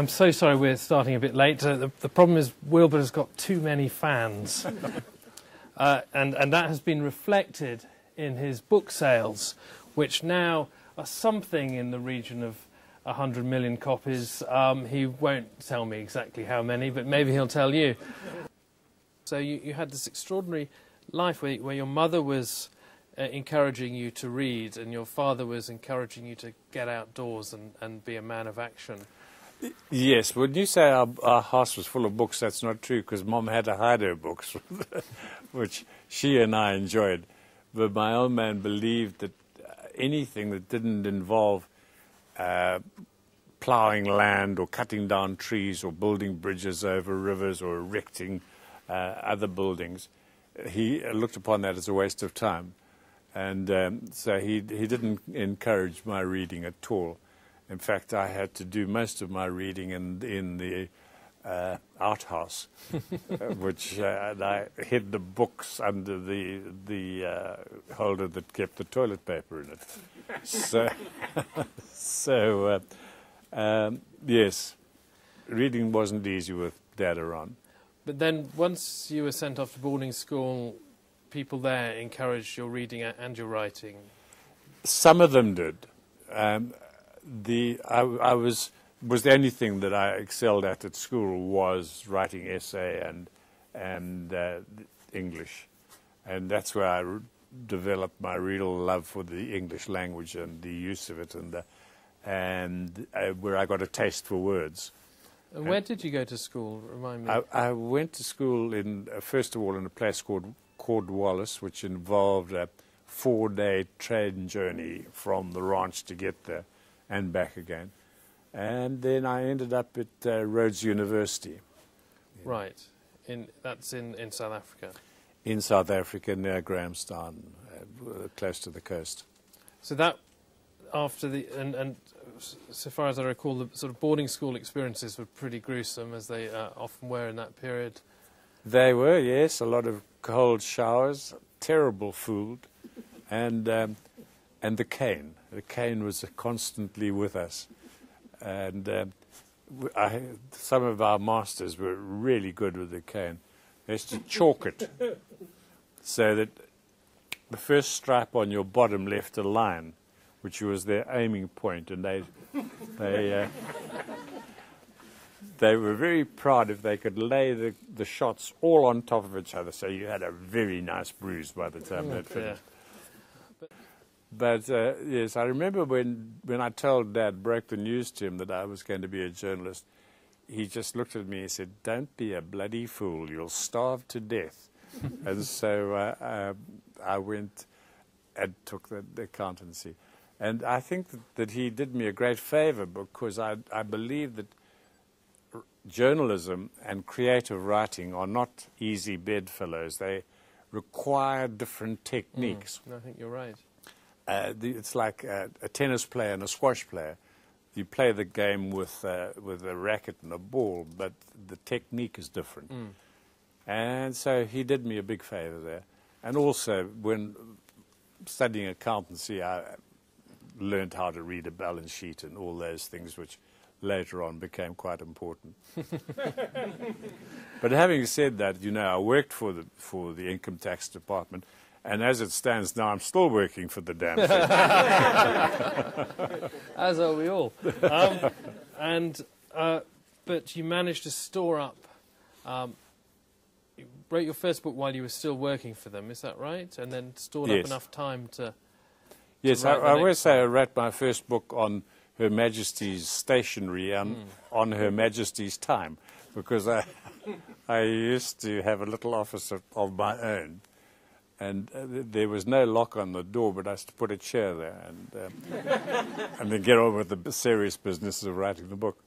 I'm so sorry we're starting a bit late. Uh, the, the, problem is Wilbur has got too many fans. uh, and, and that has been reflected in his book sales, which now are something in the region of 100 million copies. Um, he won't tell me exactly how many, but maybe he'll tell you. So you, you had this extraordinary life where, where your mother was uh, encouraging you to read and your father was encouraging you to get outdoors and, and be a man of action. Yes, when you say our, our house was full of books, that's not true because mom had to hide her books, which she and I enjoyed. But my old man believed that anything that didn't involve uh, ploughing land or cutting down trees or building bridges over rivers or erecting uh, other buildings, he looked upon that as a waste of time. And um, so he, he didn't encourage my reading at all. In fact, I had to do most of my reading in, in the uh, outhouse, which uh, I hid the books under the the uh, holder that kept the toilet paper in it. so, so uh, um, yes, reading wasn't easy with Dad around. But then, once you were sent off to boarding school, people there encouraged your reading and your writing. Some of them did. Um, the I, I was was the only thing that I excelled at at school was writing essay and and uh, English, and that's where I developed my real love for the English language and the use of it, and uh, and uh, where I got a taste for words. And where did you go to school? Remind me. I, I went to school in uh, first of all in a place called Cordwalles, which involved a four-day train journey from the ranch to get there and back again and then I ended up at uh, Rhodes University. Right, in, that's in, in South Africa. In South Africa, near Grahamstown, uh, close to the coast. So that, after the and, and so far as I recall, the sort of boarding school experiences were pretty gruesome, as they uh, often were in that period. They were, yes, a lot of cold showers, terrible food, and um, and the cane. The cane was constantly with us and um, I, some of our masters were really good with the cane. They used to chalk it so that the first stripe on your bottom left a line, which was their aiming point, and they they uh, they were very proud if they could lay the, the shots all on top of each other, so you had a very nice bruise by the time they'd finished. But uh, yes, I remember when, when I told Dad, broke the news to him that I was going to be a journalist, he just looked at me and said, Don't be a bloody fool, you'll starve to death. and so uh, uh, I went and took the, the, accountancy. And I think that, that he did me a great favor because I, I believe that journalism and creative writing are not easy bedfellows. They require different techniques. Mm, I think you're right uh, the, it's like a, a, tennis player and a squash player. You play the game with uh, with a racket and a ball, but the technique is different. Mm. And so he did me a big favor there. And also, when studying accountancy, I learned how to read a balance sheet and all those things, which later on became quite important. but having said that, you know, I worked for the for the income tax department and as it stands now, I'm still working for the damn thing. as are we all. Um, and uh, but you managed to store up. Um, you wrote your first book while you were still working for them. Is that right? And then stored yes. up enough time to. Yes, to I, I always say I wrote my first book on Her Majesty's stationery and mm. on Her Majesty's time because I I used to have a little office of, of my own and uh, there was no lock on the door, but I had to put a chair there and, um, and then get on with the serious business of writing the book.